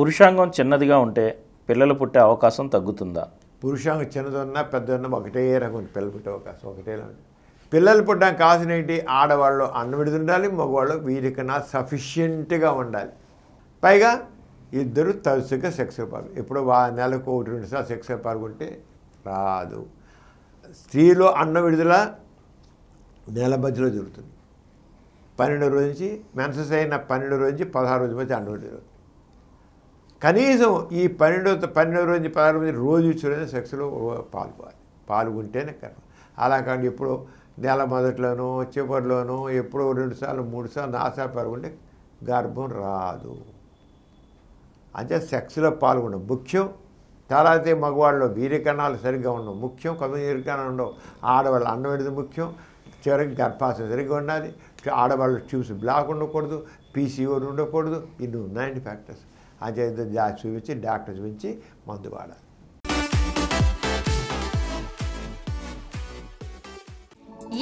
పురుషాంగం చిన్నదిగా ఉంటే పిల్లలు పుట్టే అవకాశం తగ్గుతుందా? పురుషాంగం చిన్నదన్నా పెద్దదన్నా ఒకటే రకం పిల్లలు పుట్టే అవకాశం ఒకటే పిల్లలు పుట్టడానికి కావాల్సిన ఏంటి? ఆడవాళ్ళు అన్నం విడుదల ఉండాలి మగవాళ్ళు వీరికన్నా సఫిషియెంట్గా ఉండాలి. పైగా ఇద్దరు తరచుగా సెక్స్ పాల్గొ ఇప్పుడు వా నెలకు ఒకటి రెండు సార్లు సెక్స్ పాల్గొంటే రాదు. స్త్రీలో అన్న విడుదల నెల మధ్యలో జరుగుతుంది. పన్నెండు రోజు నుంచి మెన్సెస్ అయిన పన్నెండు రోజు నుంచి పదహారు రోజు మధ్య అన్న విడుదల కనీసం ఈ పన్నెండో పన్నెండు రోజు పదహారు రోజు రోజు చూడని సెక్స్లో పాల్గొవాలి పాల్గొంటేనే కర్మ. అలా కాదు ఎప్పుడో నెల మొదట్లోనో చివరిలోనో ఎప్పుడో రెండు సార్లు మూడు సార్లు నాలుగు పాల్గొంటే గర్భం రాదు. అంటే సెక్స్లో పాల్గొనడం ముఖ్యం తర్వాత మగవాళ్ళు వీర్యకణాలు సరిగ్గా ఉండవు. ముఖ్యం కొంతమంది వీర్యకణాలు ఉండవు. ఆడవాళ్ళు అన్నం విడదు ముఖ్యం. చివరికి గర్భాశయం సరిగ్గా ఉండాలి. ఆడవాళ్ళు ట్యూబ్స్ బ్లాక్ ఉండకూడదు. పీసీఓ ఉండకూడదు. ఇన్ని ఉన్నాయండి ఫ్యాక్టర్స్. అదే చూపించి డాక్టర్ చూపించి మందు వాడాలి.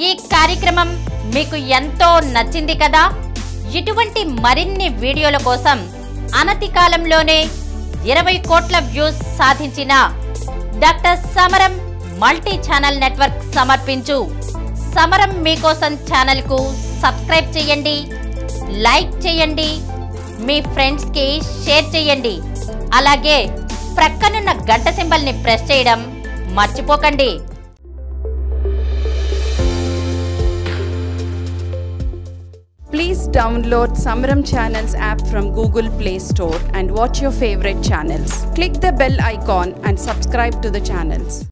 ఈ కార్యక్రమం మీకు ఎంతో నచ్చింది కదా? ఇటువంటి మరిన్ని వీడియోల కోసం అనతి కాలంలోనే ఇరవై కోట్ల వ్యూస్ సాధించిన డాక్టర్ సమరం మల్టీ ఛానల్ నెట్వర్క్ సమర్పించు. సమరం మీకోసం ఛానల్కు సబ్స్క్రైబ్ చేయండి లైక్ చేయండి మీ ఫ్రెండ్స్కి షేర్ చేయండి. అలాగే ప్రక్కనున్న గంట సింబల్ని ప్రెస్ చేయడం మర్చిపోకండి. Please download Samaram channels app from Google play store and watch your favourite channels click the bell icon and subscribe to the channels